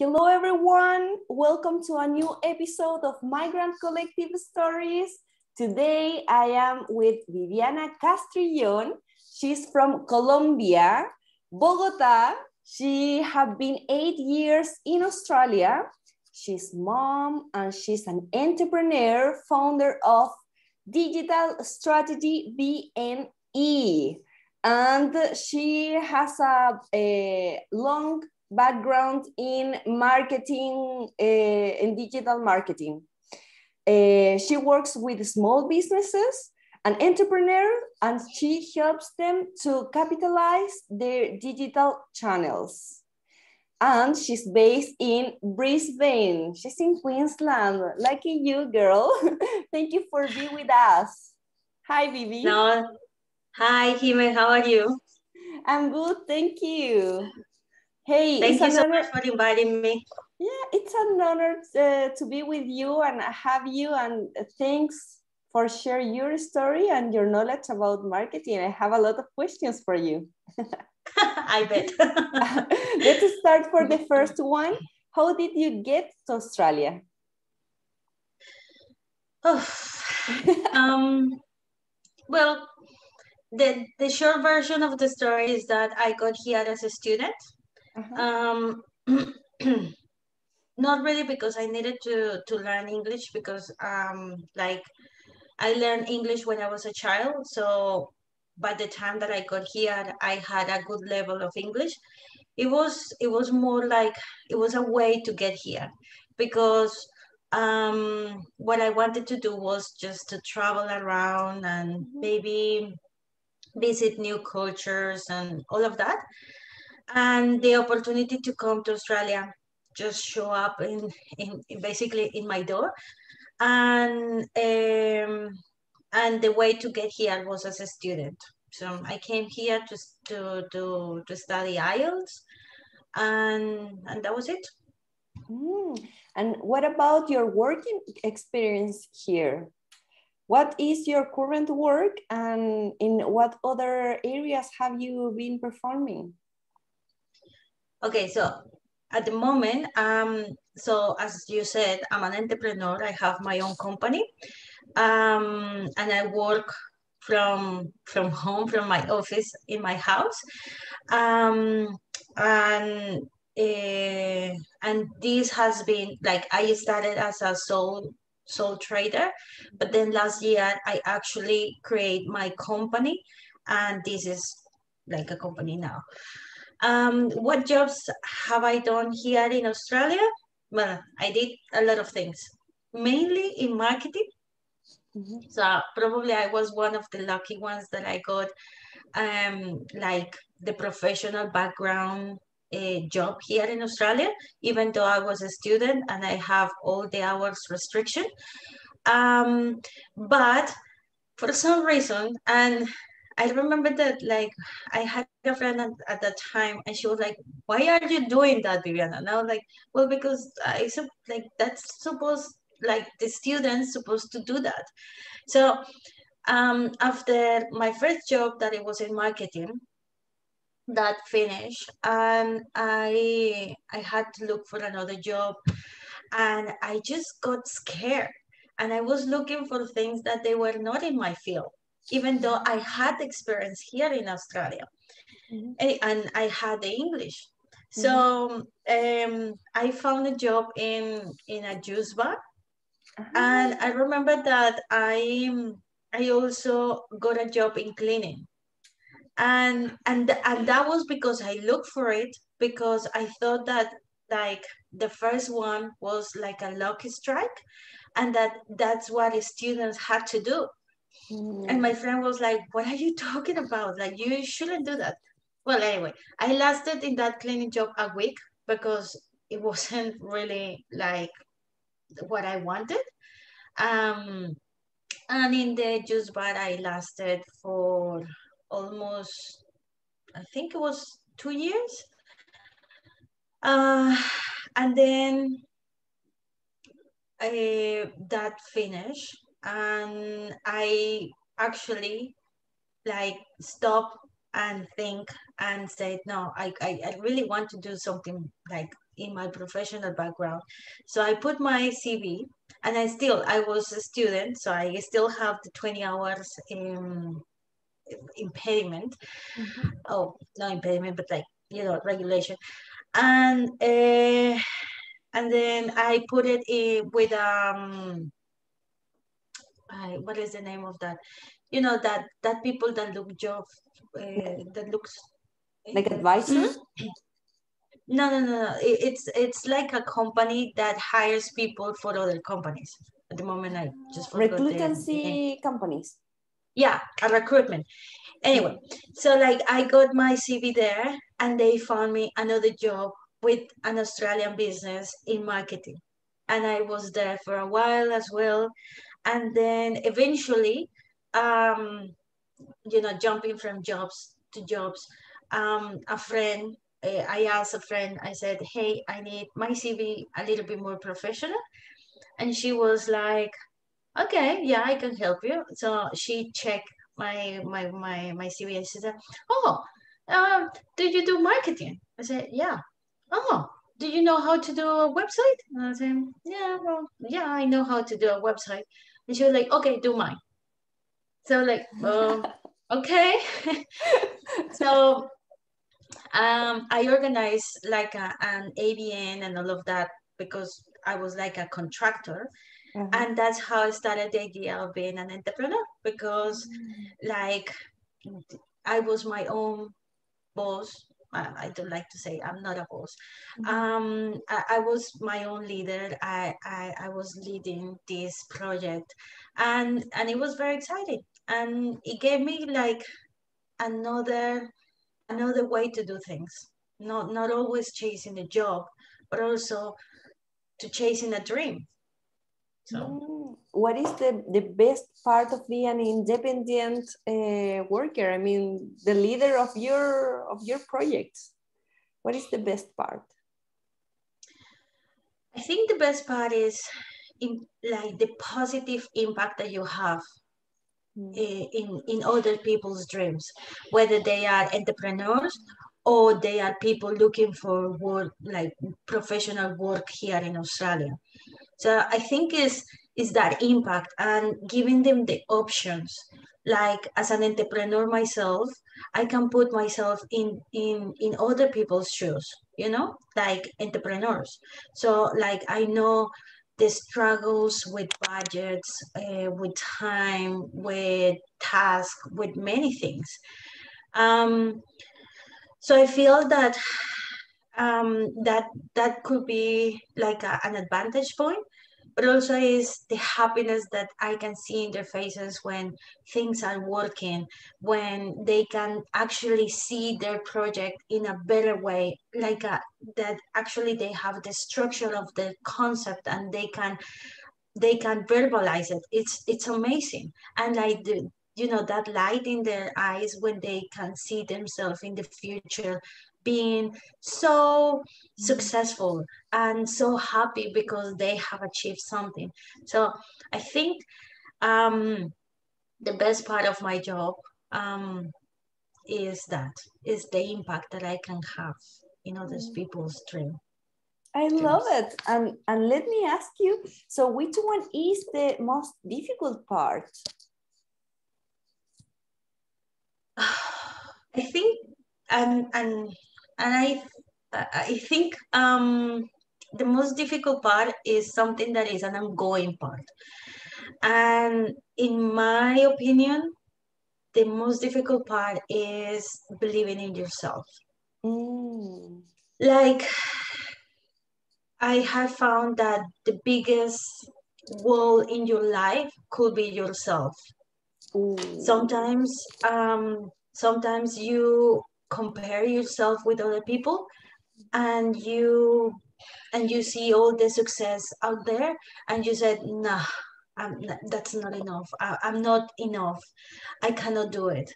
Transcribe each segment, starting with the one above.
Hello, everyone. Welcome to a new episode of Migrant Collective Stories. Today, I am with Viviana Castrillon. She's from Colombia, Bogota. She has been eight years in Australia. She's mom and she's an entrepreneur, founder of Digital Strategy BNE. And she has a, a long background in marketing, uh, in digital marketing. Uh, she works with small businesses and entrepreneurs, and she helps them to capitalize their digital channels. And she's based in Brisbane. She's in Queensland. Lucky you, girl. Thank you for being with us. Hi, Vivi. No. Hi, Hime. How are you? I'm good. Thank you. Hey, thank you so honor. much for inviting me. Yeah, it's an honor uh, to be with you and have you. And thanks for sharing your story and your knowledge about marketing. I have a lot of questions for you. I bet. Let's start for the first one. How did you get to Australia? Oh, um, well, the, the short version of the story is that I got here as a student. Uh-huh. Um, not really because I needed to, to learn English because um, like I learned English when I was a child. So by the time that I got here, I had a good level of English. It was it was more like it was a way to get here because um, what I wanted to do was just to travel around and mm-hmm. maybe visit new cultures and all of that. And the opportunity to come to Australia just show up in, in, in basically in my door. And um, and the way to get here was as a student. So I came here to to to, to study IELTS, and and that was it. Mm. And what about your working experience here? What is your current work, and in what other areas have you been performing? Okay, so at the moment, um, so as you said, I'm an entrepreneur. I have my own company um, and I work from from home, from my office in my house, um, and uh, and this has been like I started as a sole sole trader, but then last year I actually create my company, and this is like a company now. Um, what jobs have I done here in Australia? Well, I did a lot of things, mainly in marketing Mm-hmm. So probably I was one of the lucky ones that I got um, like the professional background uh, job here in Australia, even though I was a student and I have all the hours restriction. Um, but for some reason, and I remember that like I had a friend at, at that time and she was like, why are you doing that, Viviana? And I was like, well, because I like that's supposed like the students supposed to do that. So um, after my first job that it was in marketing, that finished and I I had to look for another job and I just got scared and I was looking for things that they were not in my field even though I had experience here in Australia mm-hmm. and I had the English. Mm-hmm. So um, I found a job in in a juice bar uh-huh. And I remember that I I also got a job in cleaning. And and and that was because I looked for it because I thought that like the first one was like a lucky strike and that that's what students had to do. Mm. And my friend was like, what are you talking about? Like you shouldn't do that. Well, anyway, I lasted in that cleaning job a week because it wasn't really like what I wanted. Um, and in the juice bar, I lasted for almost, I think it was two years. Uh, and then I, uh, that finished and I actually like stop and think and said, no, I, I, I really want to do something like in my professional background. So I put my CV and I still, I was a student, so I still have the 20 hours in impediment. Mm-hmm. Oh, not impediment, but like, you know, regulation. And, uh, and then I put it in with, um, I, what is the name of that? You know, that, that people that look job, uh, that looks like advisor. Mm-hmm. No, no, no, no. it's it's like a company that hires people for other companies. At the moment, I just recruitancy companies. Yeah, a recruitment. Anyway, so like I got my CV there, and they found me another job with an Australian business in marketing, and I was there for a while as well, and then eventually, um, you know, jumping from jobs to jobs, um, a friend uh, I asked a friend, I said, hey, I need my CV a little bit more professional. And she was like, okay, yeah, I can help you. So she checked my my my, my CV and she said, oh, um, do you do marketing? I said, yeah. Oh, do you know how to do a website? And I said, yeah, well, yeah, I know how to do a website. And she was like, okay, do mine. So like, um, okay. so um, I organized like a, an ABN and all of that because I was like a contractor. Mm-hmm. And that's how I started the idea of being an entrepreneur because, mm-hmm. like, I was my own boss. I, I don't like to say I'm not a boss. Mm-hmm. Um, I, I, was my own leader. I, I, I was leading this project, and and it was very exciting. And it gave me like another another way to do things. Not not always chasing a job, but also to chasing a dream. So, mm. what is the, the best part of being an independent uh, worker? I mean, the leader of your of your projects. What is the best part? I think the best part is in like the positive impact that you have Mm. in, in other people's dreams, whether they are entrepreneurs or they are people looking for work, like professional work here in Australia. So I think is is that impact and giving them the options. Like as an entrepreneur myself, I can put myself in in in other people's shoes, you know, like entrepreneurs. So like I know the struggles with budgets, uh, with time, with tasks, with many things. Um, so I feel that um, that that could be like a, an advantage point but also is the happiness that I can see in their faces when things are working, when they can actually see their project in a better way, like a, uh, that actually they have the structure of the concept and they can they can verbalize it. It's it's amazing, and like the you know that light in their eyes when they can see themselves in the future being so successful and so happy because they have achieved something. So I think um, the best part of my job um, is that is the impact that I can have in other mm-hmm. people's dream. I love it. And and let me ask you, so which one is the most difficult part? I think and and and I I think um, the most difficult part is something that is an ongoing part. And in my opinion, the most difficult part is believing in yourself. Mm. Like, I have found that the biggest wall in your life could be yourself. Ooh. Sometimes, um, sometimes you compare yourself with other people and you and you see all the success out there and you said nah that's not enough. I, am not enough. I cannot do it.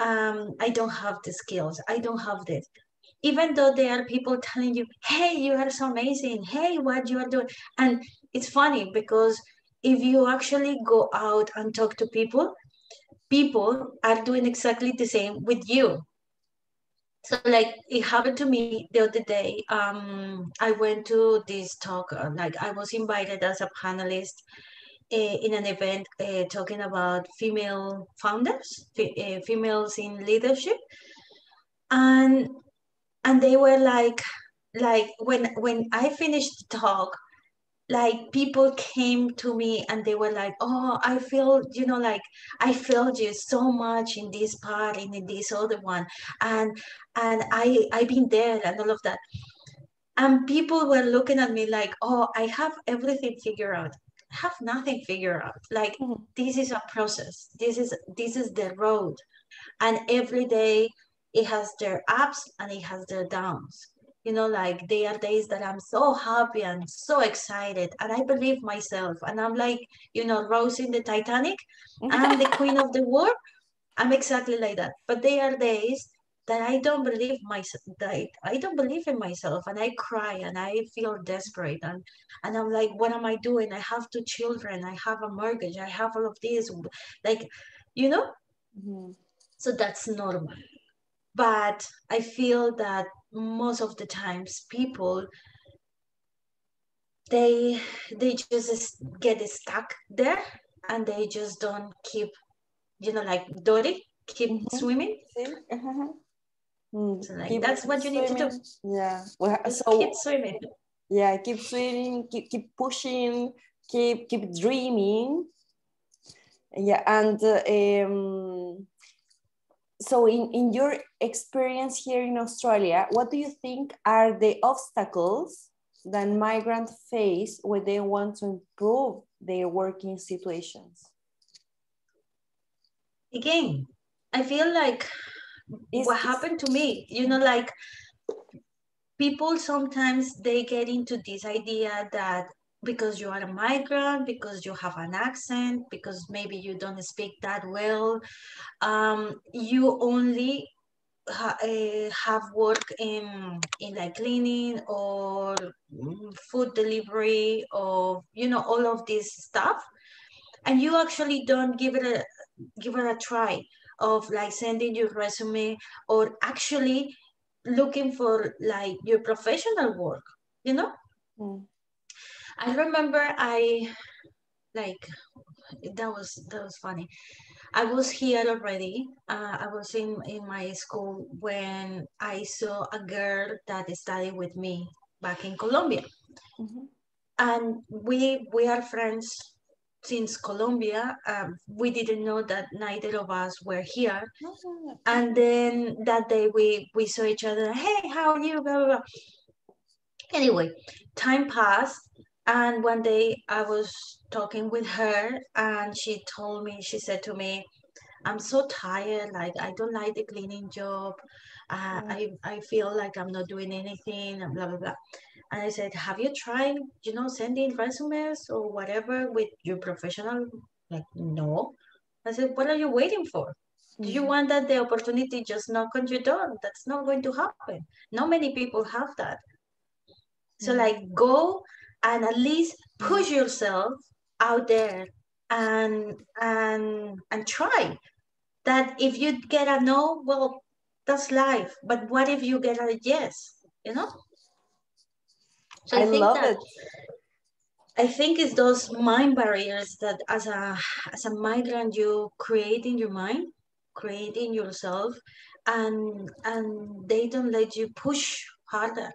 Um, i don't have the skills. I don't have this. Even though there are people telling you hey you are so amazing. Hey what you are doing. And it's funny because if you actually go out and talk to people people are doing exactly the same with you so like it happened to me the other day um i went to this talk uh, like i was invited as a panelist uh, in an event uh, talking about female founders uh, females in leadership. And and they were like like when when i finished the talk like people came to me and they were like oh i feel you know like i felt you so much in this part and in this other one. And and i i've been there and all of that. And people were looking at me like oh i have everything figured out. I have nothing figured out. Like mm-hmm. this is a process. This is this is the road. And every day it has their ups and it has their downs you know like there are days that i'm so happy and so excited. And i believe myself. And i'm like you know rose in the titanic i'm the queen of the world. I'm exactly like that. But there are days that i don't believe myself that i don't believe in myself. And i cry and i feel desperate. And and i'm like what am i doing? I have two children. I have a mortgage. I have all of this like you know? Mm-hmm. so that's normal but i feel that most of the times people they they just get stuck there and they just don't keep you know like Dory keep mm-hmm. swimming uh-huh. mm, so like, that's what you swimming. need to do yeah well, so keep swimming yeah keep swimming keep, keep pushing keep keep dreaming yeah and uh, um so in, in your experience here in Australia, what do you think are the obstacles that migrants face when they want to improve their working situations? Again, I feel like is what happened to me, you know, like people sometimes they get into this idea that because you are a migrant, because you have an accent, because maybe you don't speak that well, um, you only ha uh, have work in in like cleaning or food delivery or you know all of this stuff, and you actually don't give it a give it a try of like sending your resume or actually looking for like your professional work, you know. Mm I remember I like that was that was funny. I was here already. Uh, I was in in my school when I saw a girl that studied with me back in Colombia, mm-hmm. and we we are friends since Colombia. Um, we didn't know that neither of us were here, mm-hmm. and then that day we we saw each other. Hey, how are you? Blah, blah, blah. Anyway, time passed and one day I was talking with her and she told me, she said to me, I'm so tired. Like, I don't like the cleaning job. Uh, mm. I, I feel like I'm not doing anything and blah, blah, blah. And I said, have you tried, you know, sending resumes or whatever with your professional? Like, no. I said, what are you waiting for? Do you mm. want that the opportunity just knock on your door? That's not going to happen. Not many people have that. So mm. like go and at least push yourself out there and and and try. That if you get a no well that's life. But what if you get a yes you know? So i, I think love that, it. I think it's those mind barriers that as a as a migrant you create in your mind create in yourself and and they don't let you push harder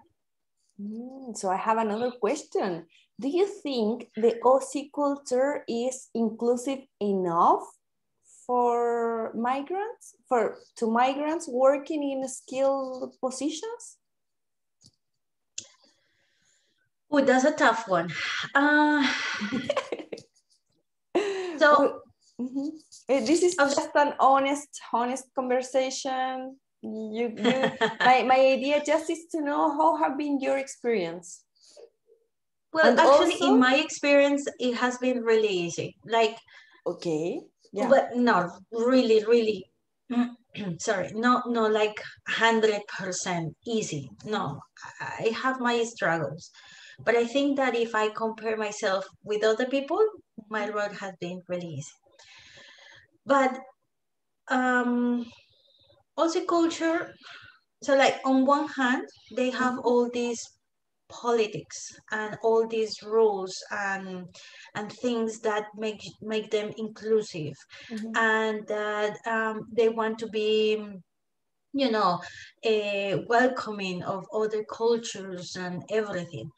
Mm, so I have another question. Do you think the Aussie culture is inclusive enough for migrants, for to migrants working in skilled positions? Oh, that's a tough one. Uh, so mm -hmm. this is just an honest, honest conversation you, you my, my idea just is to know how have been your experience. Well and actually also, in my experience it has been really easy. Like okay yeah. but no really really sorry no no like 100% easy. No i have my struggles. But i think that if i compare myself with other people my road has been really easy. But um Aussie culture, so like on one hand, they have all these politics and all these rules and and things that make make them inclusive. Mm-hmm. and that um, they want to be you know a welcoming of other cultures and everything.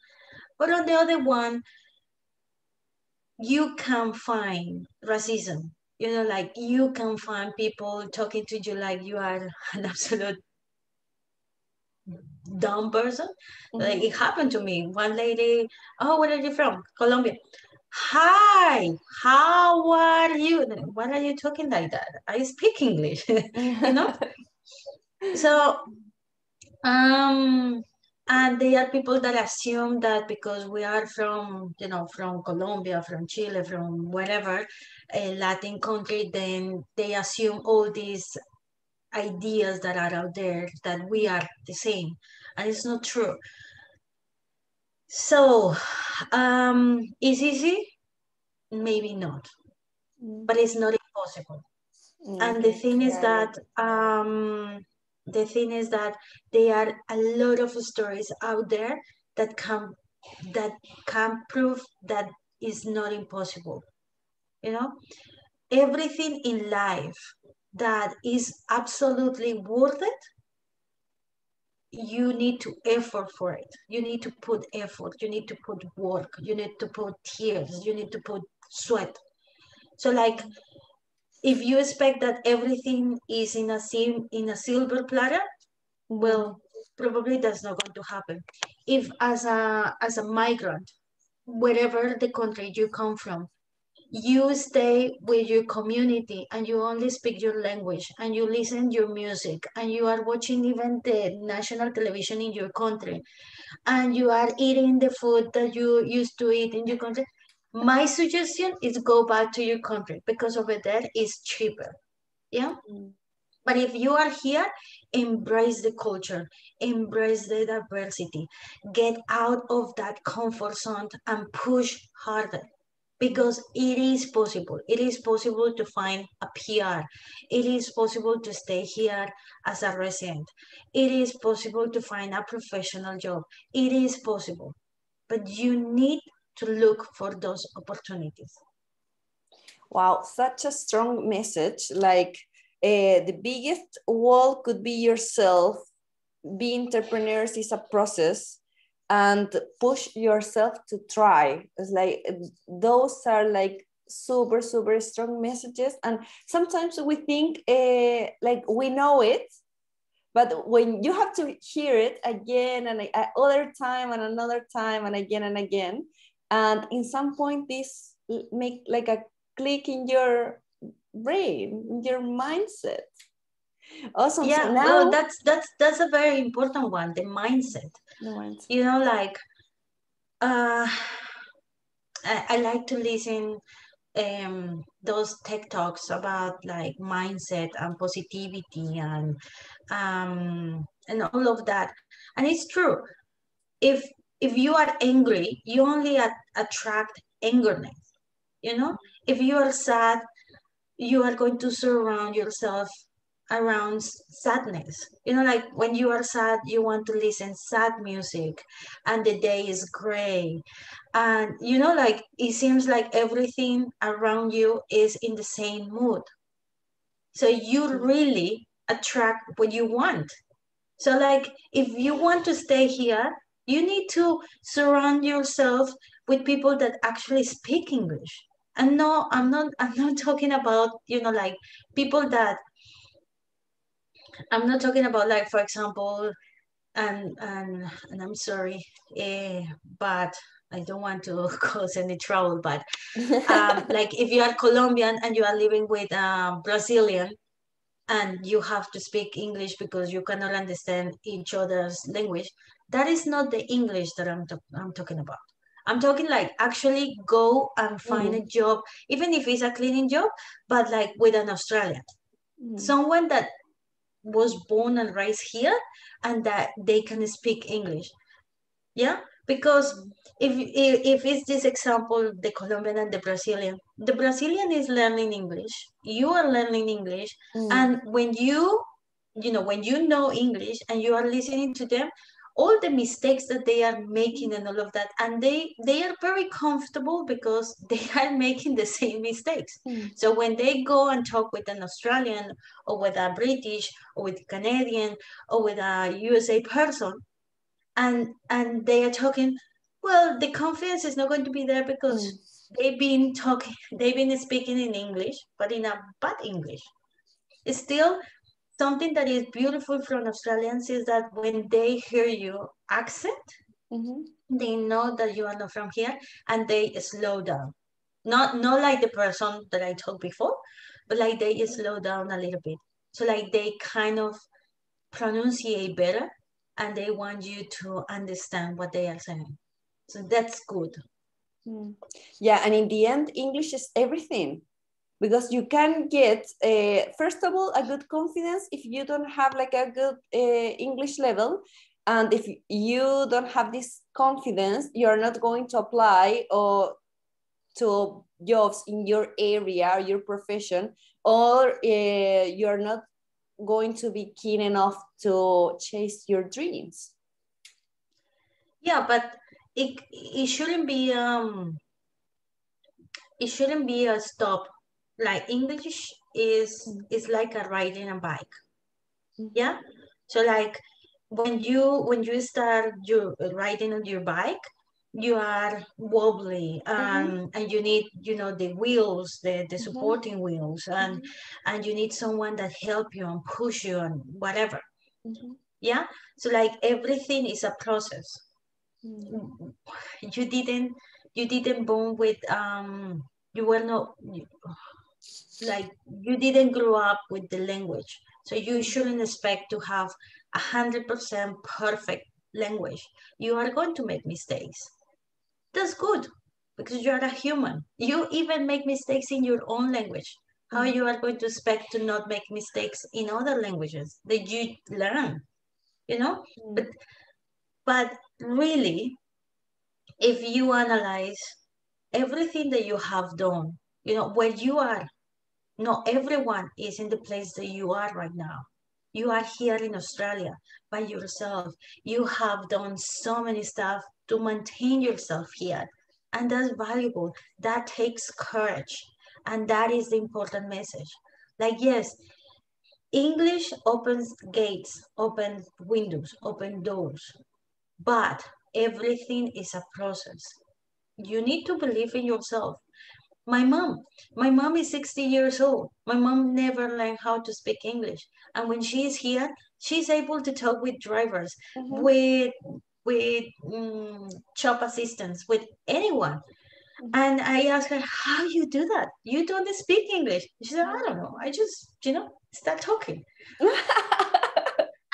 But on the other one you can find racism you know like you can find people talking to you like you are an absolute dumb person. Mm-hmm. Like it happened to me. One lady, oh, where are you from? Colombia. Hi, how are you? What are you talking like that? I speak English, you know? so, um, and they are people that assume that because we are from, you know, from Colombia, from Chile, from wherever, a Latin country, then they assume all these ideas that are out there that we are the same and it's not true. So um is easy? Maybe not mm. but it's not impossible. Mm, and the thing is that um the thing is that there are a lot of stories out there that can that can prove that is not impossible you know everything in life that is absolutely worth it, you need to effort for it. You need to put effort. You need to put work. You need to put tears. You need to put sweat. So like, if you expect that everything is in a in a silver platter, well, probably that's not going to happen. If as a as a migrant, wherever the country you come from, you stay with your community and you only speak your language and you listen your music and you are watching even the national television in your country and you are eating the food that you used to eat in your country my suggestion is go back to your country because over there is cheaper yeah mm. but if you are here embrace the culture embrace the diversity get out of that comfort zone and push harder because it is possible. It is possible to find a PR. It is possible to stay here as a resident. It is possible to find a professional job. It is possible, but you need to look for those opportunities. Wow, such a strong message. Like uh, the biggest wall could be yourself. Being entrepreneurs is a process and push yourself to try. It's like those are like super super strong messages. And sometimes we think uh, like we know it but when you have to hear it again and another time and another time and again and again and in some point this make like a click in your brain in your mindset. Awesome. Yeah so now well, that's that's that's a very important one the mindset mindset you know like uh I, I like to listen um those tech talks about like mindset and positivity and um and all of that. And it's true. If if you are angry you only attract angerness you know? If you are sad you are going to surround yourself around sadness. You know, like when you are sad, you want to listen sad music and the day is gray. And you know, like it seems like everything around you is in the same mood. So you really attract what you want. So like if you want to stay here, you need to surround yourself with people that actually speak English. And no, I'm not I'm not talking about, you know, like people that I'm not talking about like, for example, and and and I'm sorry, eh, but I don't want to cause any trouble. But um, like, if you are Colombian and you are living with a Brazilian, and you have to speak English because you cannot understand each other's language, that is not the English that I'm I'm talking about. I'm talking like actually go and find mm. a job, even if it's a cleaning job, but like with an Australian. Mm. Someone that was born and raised here and that they can speak English. Yeah, because if, if, if it's this example, the Colombian and the Brazilian, the Brazilian is learning English, you are learning English, mm. and when you you know, when you know English and you are listening to them, all the mistakes that they are making and all of that and they they are very comfortable because they are making the same mistakes mm. so when they go and talk with an australian or with a british or with a canadian or with a usa person and and they are talking well the confidence is not going to be there because mm. they've been talking they've been speaking in english but in a bad english it's still something that is beautiful from Australians is that when they hear your accent, mm-hmm. they know that you are not from here and they slow down. Not not like the person that I talked before, but like they slow down a little bit. So like they kind of pronunciate better and they want you to understand what they are saying. So that's good. Mm. Yeah, and in the end, English is everything because you can get uh, first of all a good confidence if you don't have like a good uh, english level. And if you don't have this confidence you're not going to apply or to jobs in your area or your profession or uh, you're not going to be keen enough to chase your dreams. Yeah but it, it shouldn't be um it shouldn't be a stop like English is is like a riding a bike. Mm-hmm. Yeah. So like when you when you start you riding on your bike, you are wobbly um, mm-hmm. and you need you know the wheels the, the mm-hmm. supporting mm-hmm. wheels and mm-hmm. and you need someone that help you and push you and whatever mm-hmm. yeah so like everything is a process you didn't you didn't born with um you were not like you didn't grow up with the language. So you shouldn't expect to have a hundred percent perfect language. You are going to make mistakes. That's good because you are a human. You even make mistakes in your own language. How mm-hmm. you are going to expect to not make mistakes in other languages that you learn you know? Mm. but but really if you analyze everything that you have done you know where you are not everyone is in the place that you are right now. You are here in Australia by yourself. You have done so many stuff to maintain yourself here. And that's valuable. That takes courage. And that is the important message. Like, yes, English opens gates, opens windows, open doors. But everything is a process. You need to believe in yourself my mom my mom is 60 years old. My mom never learned how to speak english. And when she is here she's able to talk with drivers mm-hmm. with with um, shop assistants with anyone. Mm-hmm. and i asked her how you do that? You don't speak english. She said i don't know. I just you know start talking.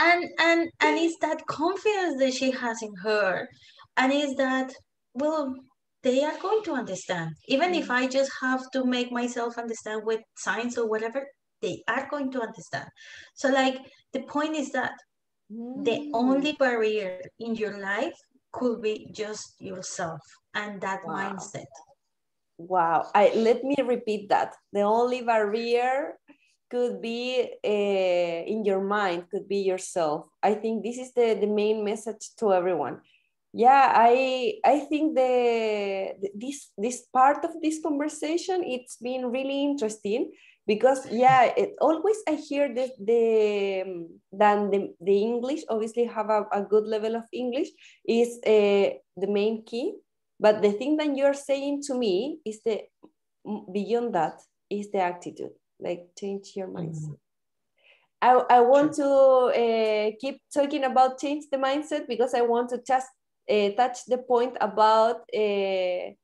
And and and it's that confidence that she has in her. And is that well they are going to understand. Even if mm. I just have to make myself understand with science or whatever, they are going to understand. So, like, the point is that mm. the only barrier in your life could be just yourself and that wow. mindset. Wow. I let me repeat that. The only barrier could be uh, in your mind, could be yourself. I think this is the, the main message to everyone yeah i i think the this this part of this conversation it's been really interesting because yeah it always i hear that the then the, the english obviously have a, a good level of english is uh, the main key. But the thing that you're saying to me is the beyond that is the attitude like change your mindset. Mm -hmm. I, I want to uh, keep talking about change the mindset because I want to just uh, touch the point about uh,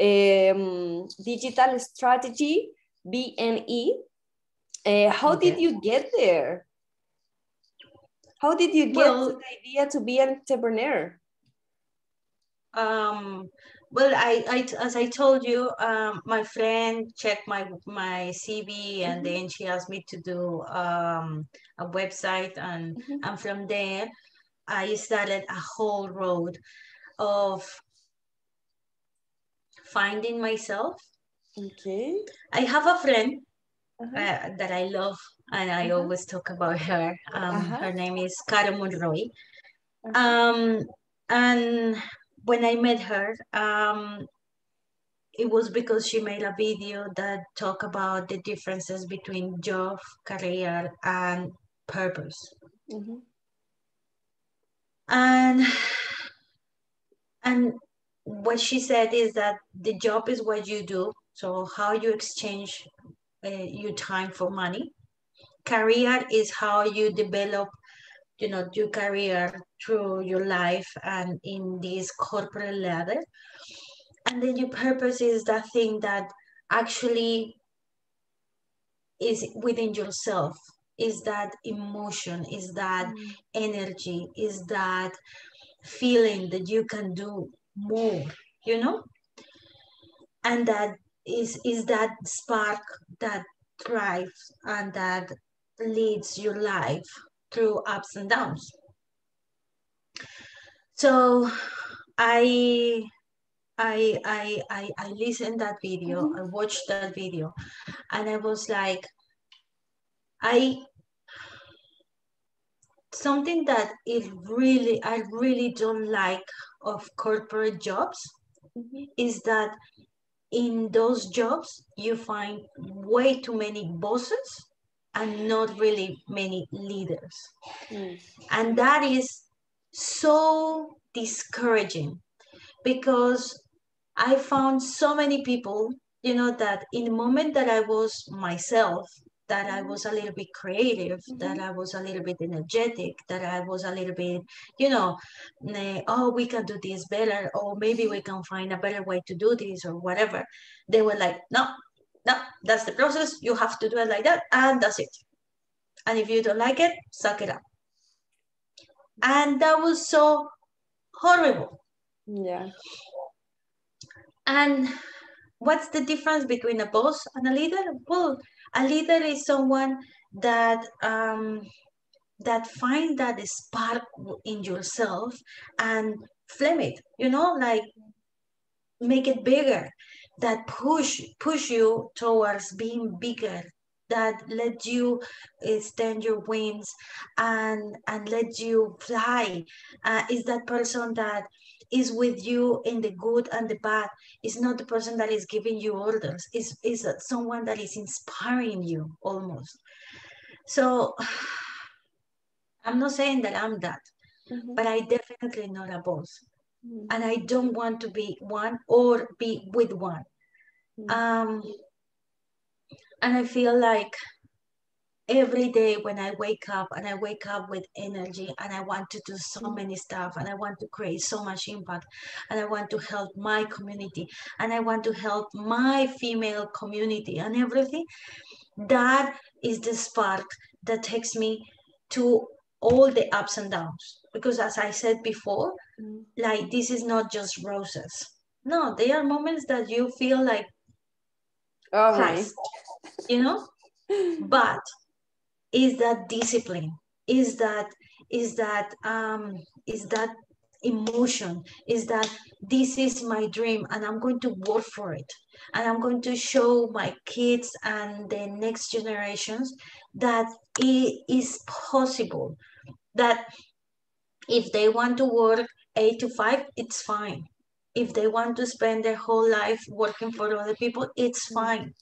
um, digital strategy, BNE. Uh, how okay. did you get there? How did you get well, the idea to be an entrepreneur? Um, well, I, I, as I told you, um, my friend checked my my CV and mm -hmm. then she asked me to do um, a website and mm -hmm. and from there I started a whole road of finding myself. Okay. I have a friend uh-huh. uh, that I love and I Uh-huh. always talk about her. Um, Uh-huh. Her name is Karen Monroy. Uh-huh. Um, and when I met her, um, it was because she made a video that talk about the differences between job, career, and purpose. And and what she said is that the job is what you do, so how you exchange uh, your time for money. Career is how you develop, you know, your career through your life and in this corporate ladder. And then your purpose is that thing that actually is within yourself, is that emotion, is that Mm. energy, is that feeling that you can do more, you know? And that is is that spark that thrives and that leads your life through ups and downs. So I I I I, I listened that video, Mhm. I watched that video, and I was like, I something that is really I really don't like of corporate jobs Mhm. is that in those jobs you find way too many bosses and not really many leaders. Mm. And that is so discouraging because I found so many people, you know, that in the moment that I was myself, that I was a little bit creative, that Mhm. I was a little bit energetic, that I was a little bit, you know, oh, we can do this better, or maybe we can find a better way to do this, or whatever. They were like, no, no, that's the process. You have to do it like that, and that's it. And if you don't like it, suck it up. And that was so horrible. Yeah. And what's the difference between a boss and a leader? Well, a leader is someone that um, that find that spark in yourself and flame it. You know, like make it bigger. That push push you towards being bigger. That let you extend your wings and and let you fly. Uh, is that person that is with you in the good and the bad is not the person that is giving you orders is is someone that is inspiring you almost so i'm not saying that i'm that Mhm. but i definitely not a boss Mm. and i don't want to be one or be with one Mm. um and i feel like every day when I wake up and I wake up with energy and I want to do so many stuff and I want to create so much impact and I want to help my community and I want to help my female community and everything, that is the spark that takes me to all the ups and downs. Because as I said before, Mm. like this is not just roses. No, there are moments that you feel like Oh. Christ, you know? But is that discipline? Is that is that um is that emotion? Is that this is my dream and i'm going to work for it. And i'm going to show my kids and the next generations that it is possible. That if they want to work eight to five it's fine. If they want to spend their whole life working for other people it's fine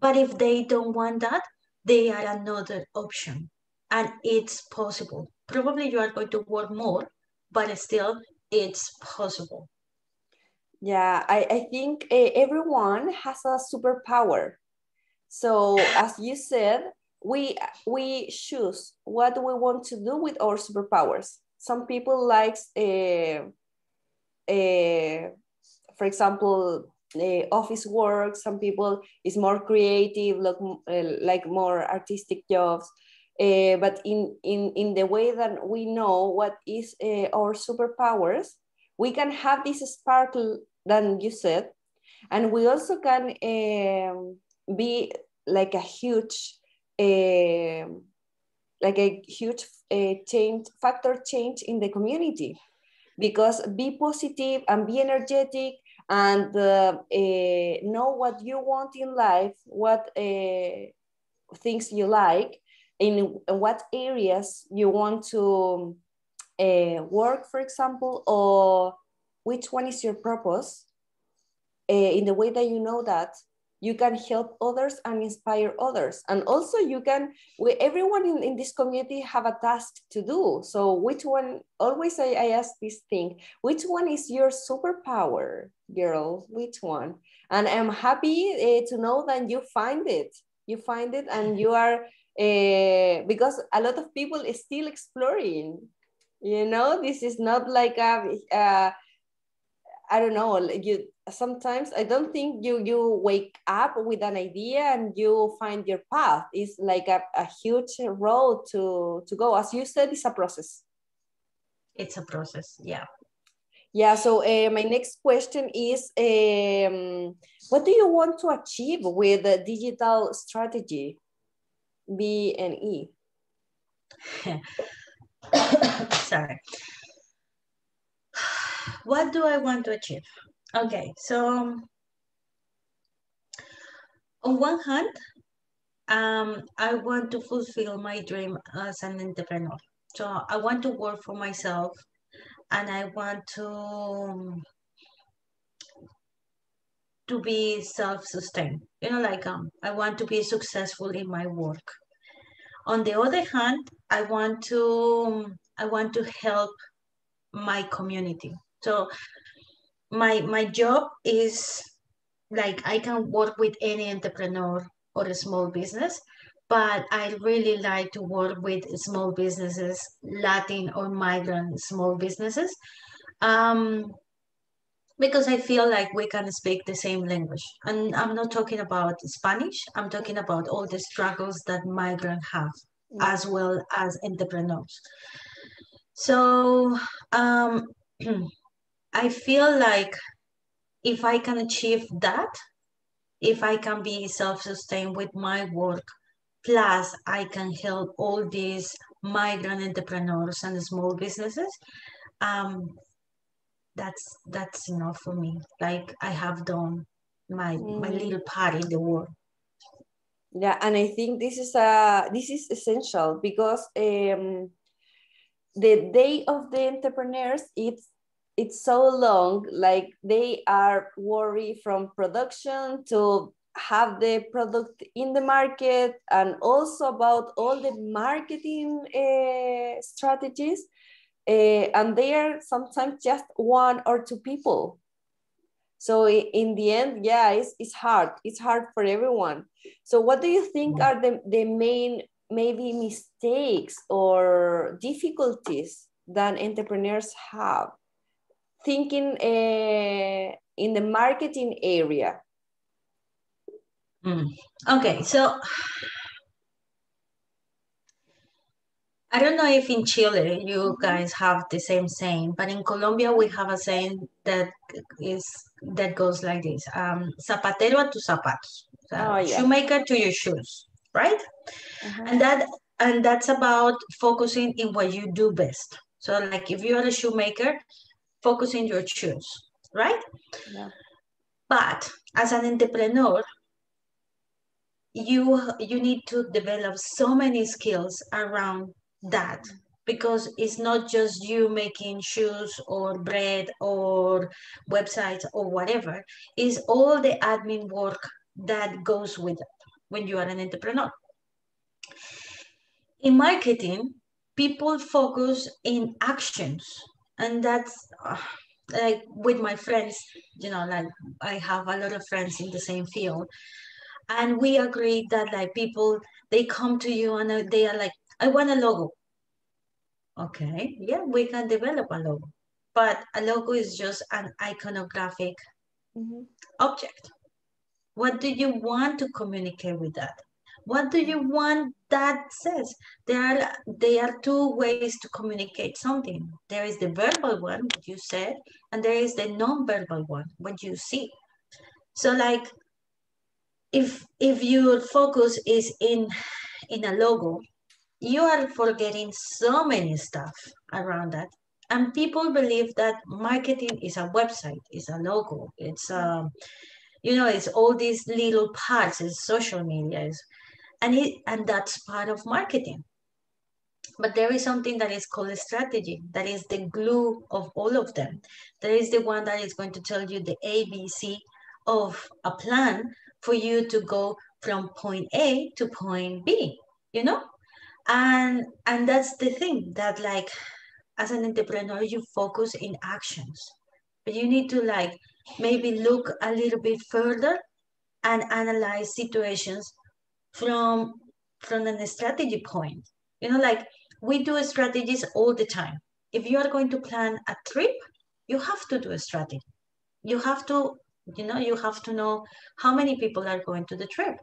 but if they don't want that they are another option and it's possible probably you are going to work more but still it's possible Yeah, I, I think uh, everyone has a superpower. So as you said, we we choose what we want to do with our superpowers. Some people likes uh, uh, for example, uh, office work. Some people is more creative, like, uh, like more artistic jobs. Uh, but in, in, in the way that we know what is uh, our superpowers, we can have this sparkle that you said, and we also can be like a huge, like a huge change factor change in the community because be positive and be energetic and uh, uh, know what you want in life what uh, things you like, in what areas you want to uh, work, for example, or which one is your purpose, in the way that you know that you can help others and inspire others. And also you can we, everyone in, in this community have a task to do. So which one always I, I ask this thing which one is your superpower girl? Which one? And i'm happy uh, to know that you find it. You find it and you are uh, because a lot of people is still exploring. You know this is not like a, a I don't know, you sometimes I don't think you you wake up with an idea and you find your path. It's like a, a huge road to to go. As you said, it's a process. It's a process, yeah. Yeah, so uh, my next question is um, what do you want to achieve with the digital strategy, B and E? Sorry what do I want to achieve? Okay, so on one hand, um, I want to fulfill my dream as an entrepreneur. So I want to work for myself and I want to to be self-sustained. You know, like um, I want to be successful in my work. On the other hand, I want to I want to help my community. So my my job is like I can work with any entrepreneur or a small business, but I really like to work with small businesses, Latin or migrant small businesses, um, because I feel like we can speak the same language. And I'm not talking about Spanish. I'm talking about all the struggles that migrants have, as well as entrepreneurs. So um, I feel like if I can achieve that, if I can be self-sustained with my work, plus I can help all these migrant entrepreneurs and small businesses, um, that's that's enough for me. Like I have done my mm. my little part in the world. Yeah, and I think this is a this is essential because um, the day of the entrepreneurs it's it's so long like they are worried from production to have the product in the market and also about all the marketing uh, strategies uh, and they are sometimes just one or two people. So in the end yeah it's, it's hard it's hard for everyone. So what do you think are the, the main maybe mistakes or difficulties that entrepreneurs have thinking uh, in the marketing area? Mm. Okay, so I don't know if in Chile you mm-hmm. guys have the same saying, but in Colombia we have a saying that is that goes like this: um, "Zapatero a tus zapatos," so oh, yeah. shoemaker to your shoes, right? Uh-huh. And that and that's about focusing in what you do best. So, like if you're a shoemaker, focus in your shoes, right? Yeah. But as an entrepreneur, you you need to develop so many skills around that because it's not just you making shoes or bread or websites or whatever it's all the admin work that goes with it when you are an entrepreneur in marketing people focus in actions and that's uh, like with my friends you know like i have a lot of friends in the same field. And we agree that like people they come to you and they are like i want a logo. Okay yeah we can develop a logo. But a logo is just an iconographic mm-hmm. object. What do you want to communicate with that what do you want that says? There are, there are two ways to communicate something. There is the verbal one, what you said, and there is the non-verbal one, what you see. So like, if if your focus is in in a logo, you are forgetting so many stuff around that. And people believe that marketing is a website, is a logo, it's um, you know, it's all these little parts, it's social media, it's And, it, and that's part of marketing. But there is something that is called strategy, that is the glue of all of them. There is the one that is going to tell you the ABC of a plan for you to go from point A to point B, you know? And and that's the thing that like as an entrepreneur, you focus in actions, but you need to like maybe look a little bit further and analyze situations from from a strategy point. You know, like we do strategies all the time. If you are going to plan a trip, you have to do a strategy. You have to, you know, you have to know how many people are going to the trip.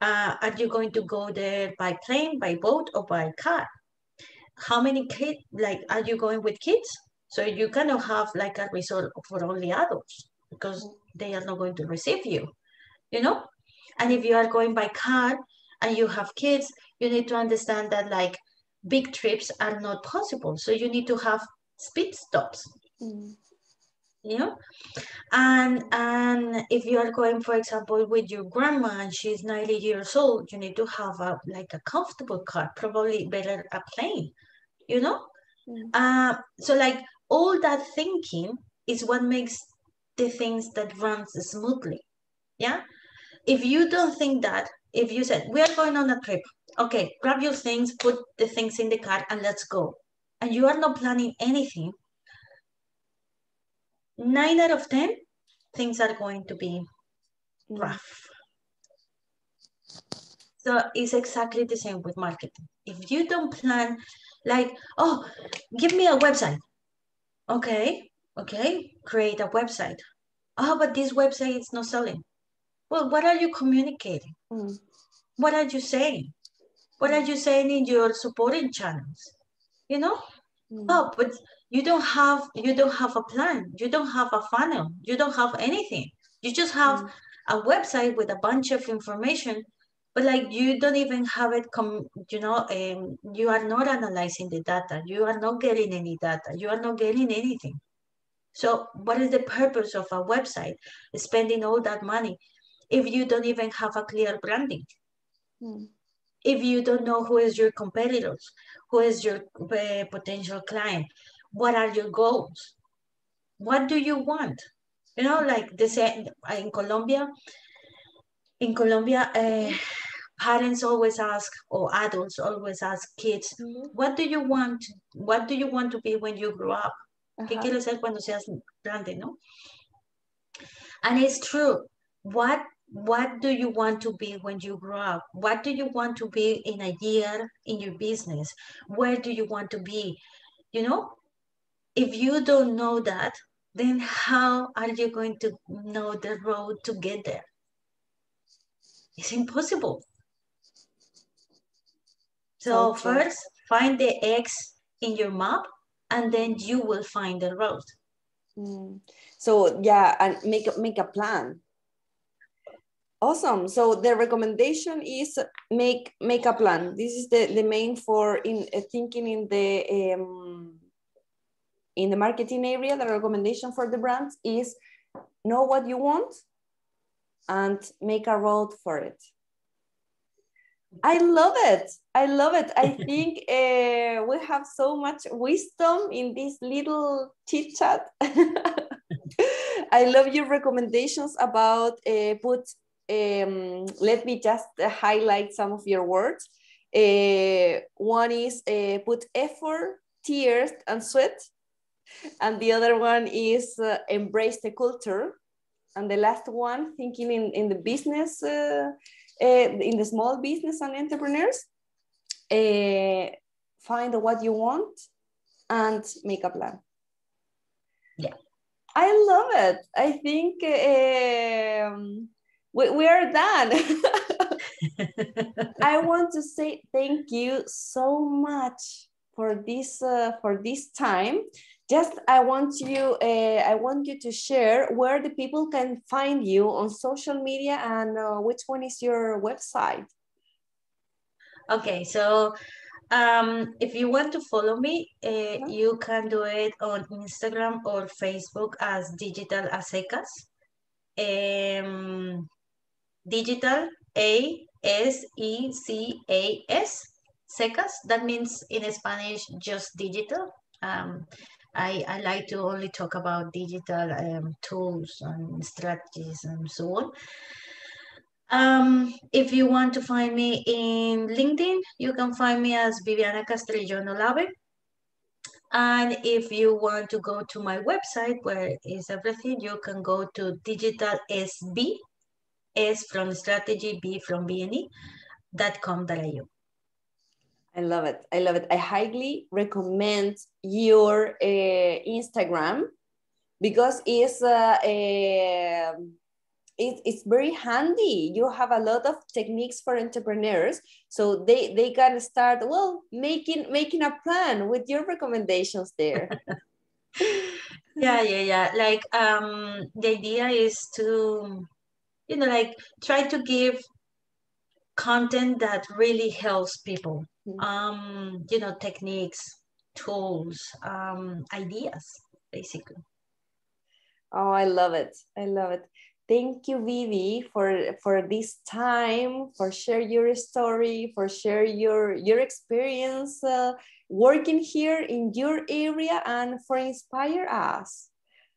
Uh, are you going to go there by plane, by boat, or by car? How many kids, like, are you going with kids? So you cannot have like a resort for only adults because they are not going to receive you, you know? And if you are going by car and you have kids, you need to understand that like big trips are not possible. So you need to have speed stops. Mm. You know, and and if you are going, for example, with your grandma and she's 90 years old, you need to have a like a comfortable car, probably better a plane, you know? Mm. Uh, so like all that thinking is what makes the things that runs smoothly. Yeah. If you don't think that, if you said we are going on a trip, okay, grab your things, put the things in the car, and let's go. And you are not planning anything. Nine out of 10, things are going to be rough. So it's exactly the same with marketing. If you don't plan, like, oh, give me a website. Okay, okay, create a website. Oh, but this website is not selling. Well, what are you communicating? Mm. What are you saying? What are you saying in your supporting channels? You know? Mm. Oh, but you don't have you don't have a plan. You don't have a funnel. You don't have anything. You just have mm. a website with a bunch of information, but like you don't even have it come, you know, um, you are not analyzing the data. You are not getting any data. You are not getting anything. So what is the purpose of a website? Spending all that money if you don't even have a clear branding. Mm if you don't know who is your competitors, who is your uh, potential client, what are your goals? What do you want? You know, like they say in Colombia, in Colombia, uh, parents always ask, or adults always ask kids, mm -hmm. what do you want? What do you want to be when you grow up? ¿Qué quieres ser cuando seas grande, no? And it's true. What what do you want to be when you grow up? What do you want to be in a year in your business? Where do you want to be? You know, if you don't know that, then how are you going to know the road to get there? It's impossible. So first, find the X in your map, and then you will find the road. Mm. So yeah, and make make a plan Awesome. So the recommendation is make make a plan. This is the, the main for in uh, thinking in the um, in the marketing area. The recommendation for the brands is know what you want and make a road for it. I love it. I love it. I think uh, we have so much wisdom in this little chit chat. I love your recommendations about uh, put um, let me just highlight some of your words. Uh, one is uh, put effort, tears, and sweat. And the other one is uh, embrace the culture. And the last one, thinking in, in the business, uh, uh, in the small business and entrepreneurs, uh, find what you want and make a plan. Yeah. I love it. I think um, we, we are done. I want to say thank you so much for this uh, for this time. Just I want you uh, I want you to share where the people can find you on social media and uh, which one is your website. Okay, so um, if you want to follow me, uh, yeah. you can do it on Instagram or Facebook as Digital Asecas. Um, digital A S-E-C-A-S, secas. That means in Spanish, just digital. Um, I, I like to only talk about digital um, tools and strategies and so on. Um, if you want to find me in LinkedIn, you can find me as Viviana Castrillon Olave. And if you want to go to my website where is everything, you can go to digital SB, S from strategy, B from BNE, dot com dot au. I love it. I love it. I highly recommend your uh, Instagram because it's uh, uh, it, it's very handy. You have a lot of techniques for entrepreneurs, so they they can start well making making a plan with your recommendations there. yeah, yeah, yeah. Like um, the idea is to, you know, like try to give content that really helps people. Mm-hmm. Um, you know, techniques, tools, um, ideas, basically. Oh, I love it. I love it. Thank you, Vivi, for, for this time, for share your story, for share your, your experience uh, working here in your area and for inspire us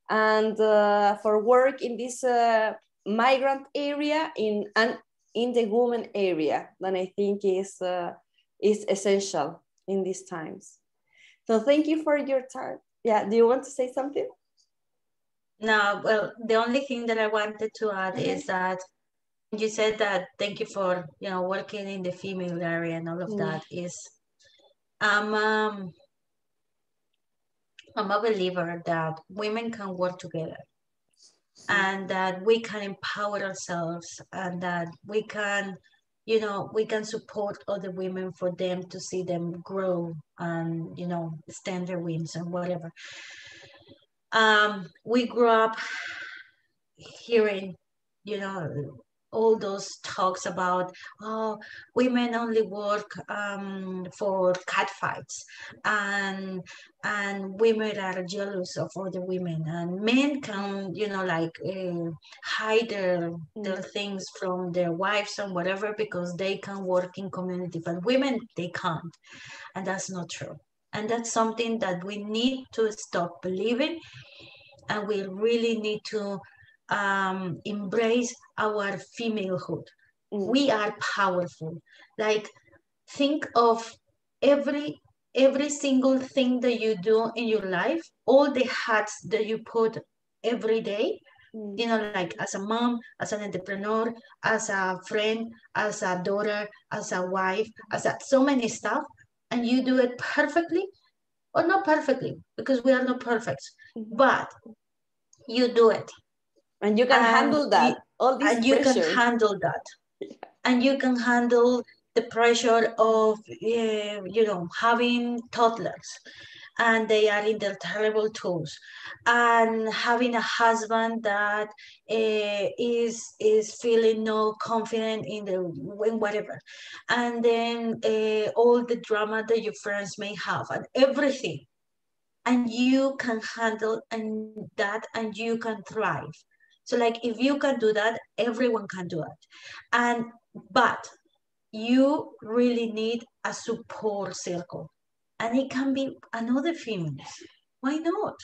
and uh, for work in this uh, migrant area in and in the woman area that I think is uh, is essential in these times. So thank you for your time. Yeah, do you want to say something? No, well, the only thing that I wanted to add is that you said that thank you for you know working in the female area and all of mm. that is I'm um, I'm a believer that women can work together and that we can empower ourselves and that we can you know we can support other women for them to see them grow and you know stand their wings and whatever. Um, we grew up hearing, you know, all those talks about oh women only work um, for cat fights and and women are jealous of other women and men can you know like uh, hide their their mm. things from their wives and whatever because they can work in community but women they can't and that's not true and that's something that we need to stop believing and we really need to um, embrace our femalehood. Mm. We are powerful. Like think of every every single thing that you do in your life, all the hats that you put every day, mm. you know, like as a mom, as an entrepreneur, as a friend, as a daughter, as a wife, as a, so many stuff, and you do it perfectly, or not perfectly, because we are not perfect, mm-hmm. but you do it. And you can and handle that. You, all these and you can handle that. Yeah. And you can handle the pressure of, uh, you know, having toddlers and they are in their terrible tools and having a husband that uh, is is feeling no confident in the in whatever and then uh, all the drama that your friends may have and everything and you can handle and that and you can thrive so like if you can do that everyone can do it. And but you really need a support circle. And it can be another female why not?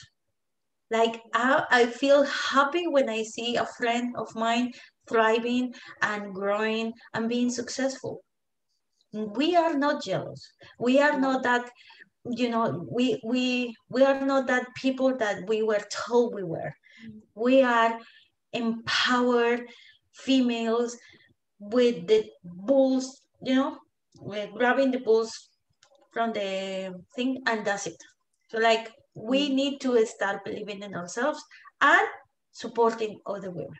Like I, I feel happy when i see a friend of mine thriving and growing and being successful. We are not jealous. We are not that you know we we we are not that people that we were told we were. Mm. We are empowered females with the bulls you know we're grabbing the bulls from the thing and that's it so like we mm. need to start believing in ourselves and supporting other women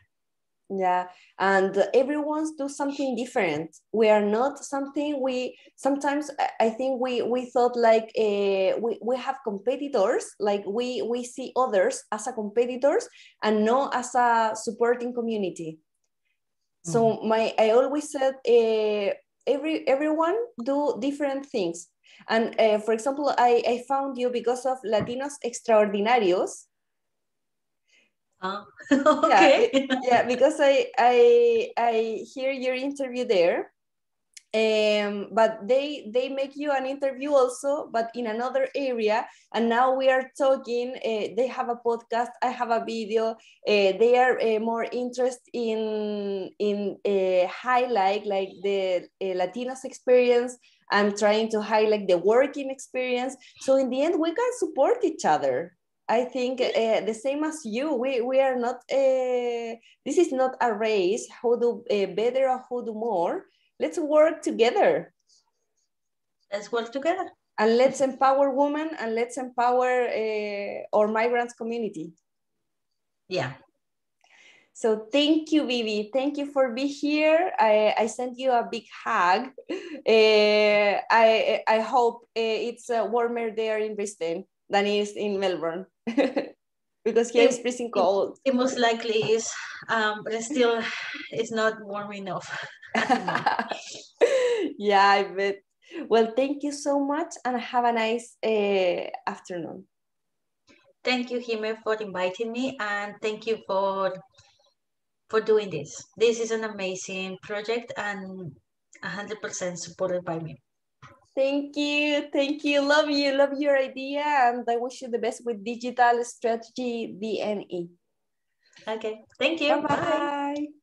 yeah and everyone's do something different. We are not something we sometimes i think we we thought like uh, we, we have competitors like we we see others as a competitors and not as a supporting community. So mm-hmm. my i always said uh, every everyone do different things. And uh, for example I, I found you because of latinos extraordinarios uh, okay. Yeah, yeah, because I I I hear your interview there, um, but they they make you an interview also but in another area and now we are talking uh, they have a podcast i have a video uh, they are uh, more interested in in uh, highlight like the uh, latinos experience. I'm trying to highlight the working experience. So in the end we can support each other I think uh, the same as you. We we are not. Uh, this is not a race. Who do uh, better or who do more? Let's work together. Let's work together. And let's empower women and let's empower our migrants community. Yeah. So thank you, Vivi. Thank you for being here. I, I sent you a big hug. Uh, I, I hope uh, it's uh, warmer there in Brisbane than it is in Melbourne. because here it's freezing cold. It, it, most likely is, um, but it's still it's not warm enough. yeah, I bet. Well, thank you so much and have a nice uh, afternoon. Thank you, Hime, for inviting me and thank you for for doing this. This is an amazing project and 100% supported by me. Thank you. Thank you. Love you. Love your idea. And I wish you the best with digital strategy BNE. Okay. Thank you. Bye-bye.